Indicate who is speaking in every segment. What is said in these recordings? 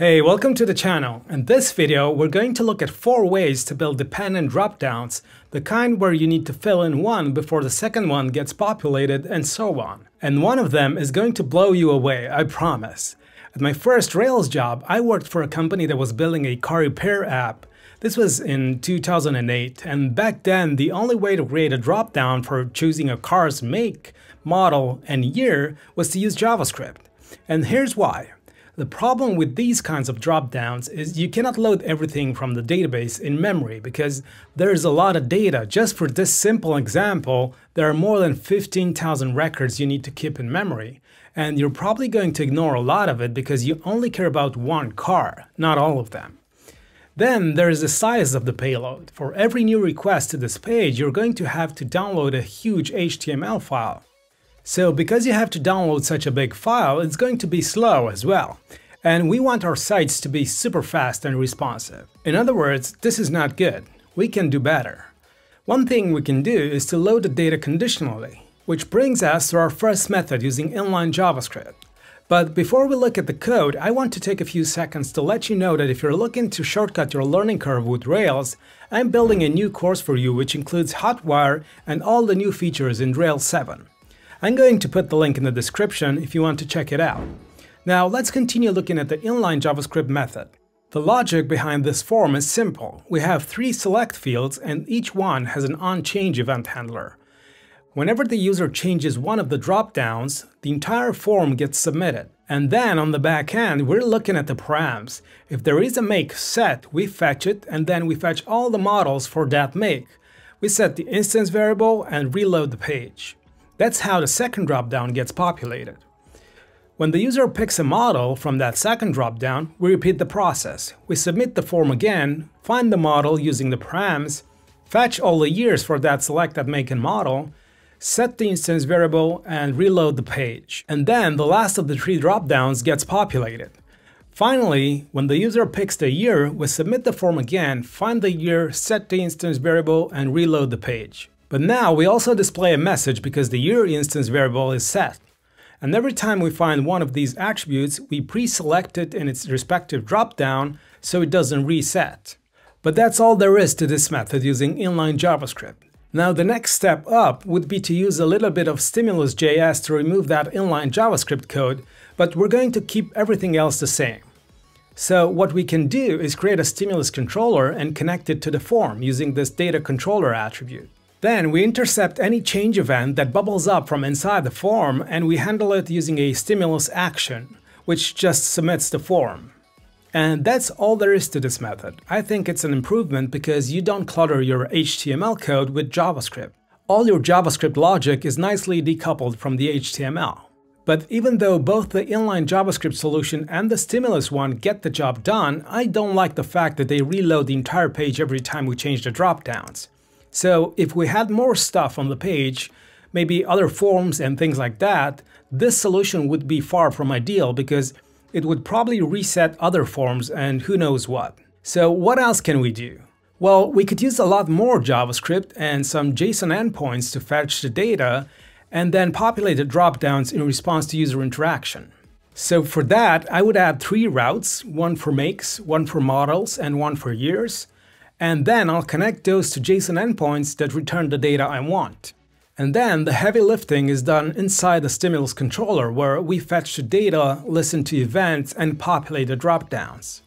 Speaker 1: Hey, welcome to the channel. In this video, we're going to look at four ways to build dependent dropdowns, the kind where you need to fill in one before the second one gets populated and so on. And one of them is going to blow you away, I promise. At my first Rails job, I worked for a company that was building a car repair app. This was in 2008, and back then the only way to create a dropdown for choosing a car's make, model, and year was to use JavaScript. And here's why. The problem with these kinds of dropdowns is you cannot load everything from the database in memory because there's a lot of data. Just for this simple example, there are more than 15,000 records you need to keep in memory. And you're probably going to ignore a lot of it because you only care about one car, not all of them. Then there is the size of the payload. For every new request to this page, you're going to have to download a huge HTML file. So because you have to download such a big file, it's going to be slow as well. And we want our sites to be super fast and responsive. In other words, this is not good. We can do better. One thing we can do is to load the data conditionally, which brings us to our first method using inline JavaScript. But before we look at the code, I want to take a few seconds to let you know that if you're looking to shortcut your learning curve with Rails, I'm building a new course for you which includes Hotwire and all the new features in Rails 7. I'm going to put the link in the description if you want to check it out. Now let's continue looking at the inline JavaScript method. The logic behind this form is simple. We have three select fields and each one has an onChange event handler. Whenever the user changes one of the dropdowns, the entire form gets submitted. And then on the back end, we're looking at the params. If there is a make set, we fetch it and then we fetch all the models for that make. We set the instance variable and reload the page. That's how the second dropdown gets populated. When the user picks a model from that second dropdown, we repeat the process. We submit the form again, find the model using the params, fetch all the years for that selected make and model, set the instance variable, and reload the page. And then the last of the three dropdowns gets populated. Finally, when the user picks the year, we submit the form again, find the year, set the instance variable, and reload the page. But now we also display a message because the year instance variable is set. And every time we find one of these attributes, we pre-select it in its respective dropdown so it doesn't reset. But that's all there is to this method using inline JavaScript. Now the next step up would be to use a little bit of Stimulus.js to remove that inline JavaScript code, but we're going to keep everything else the same. So what we can do is create a stimulus controller and connect it to the form using this data controller attribute. Then we intercept any change event that bubbles up from inside the form and we handle it using a stimulus action, which just submits the form. And that's all there is to this method. I think it's an improvement because you don't clutter your HTML code with JavaScript. All your JavaScript logic is nicely decoupled from the HTML. But even though both the inline JavaScript solution and the stimulus one get the job done, I don't like the fact that they reload the entire page every time we change the dropdowns. So if we had more stuff on the page, maybe other forms and things like that, this solution would be far from ideal because it would probably reset other forms and who knows what. So what else can we do? Well, we could use a lot more JavaScript and some JSON endpoints to fetch the data and then populate the dropdowns in response to user interaction. So for that, I would add three routes, one for makes, one for models, and one for years and then I'll connect those to JSON endpoints that return the data I want. And then the heavy lifting is done inside the stimulus controller where we fetch the data, listen to events, and populate the dropdowns.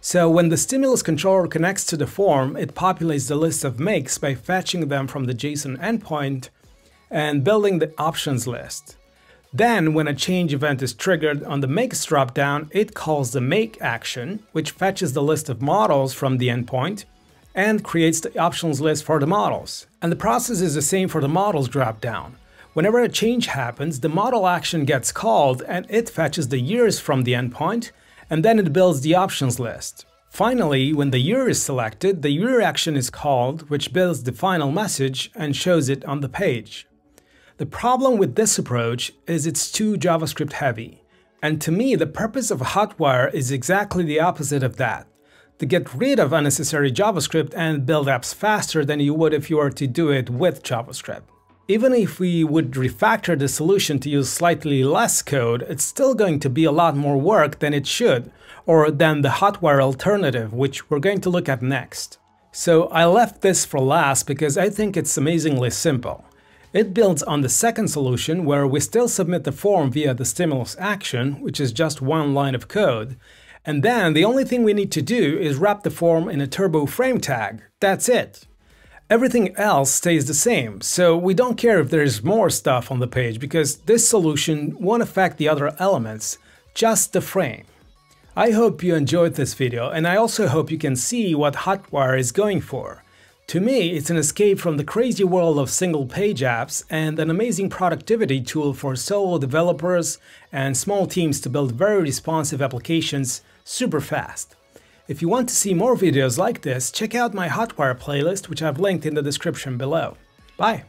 Speaker 1: So when the stimulus controller connects to the form, it populates the list of makes by fetching them from the JSON endpoint and building the options list. Then, when a change event is triggered on the makes dropdown, it calls the make action, which fetches the list of models from the endpoint and creates the options list for the models. And the process is the same for the models dropdown. Whenever a change happens, the model action gets called and it fetches the years from the endpoint, and then it builds the options list. Finally, when the year is selected, the year action is called, which builds the final message and shows it on the page. The problem with this approach is it's too JavaScript heavy. And to me, the purpose of Hotwire is exactly the opposite of that to get rid of unnecessary JavaScript and build apps faster than you would if you were to do it with JavaScript. Even if we would refactor the solution to use slightly less code, it's still going to be a lot more work than it should, or than the Hotwire alternative, which we're going to look at next. So I left this for last because I think it's amazingly simple. It builds on the second solution where we still submit the form via the stimulus action, which is just one line of code, and then the only thing we need to do is wrap the form in a turbo frame tag. That's it. Everything else stays the same, so we don't care if there's more stuff on the page because this solution won't affect the other elements, just the frame. I hope you enjoyed this video and I also hope you can see what Hotwire is going for. To me, it's an escape from the crazy world of single page apps and an amazing productivity tool for solo developers and small teams to build very responsive applications super fast. If you want to see more videos like this, check out my Hotwire playlist which I've linked in the description below. Bye!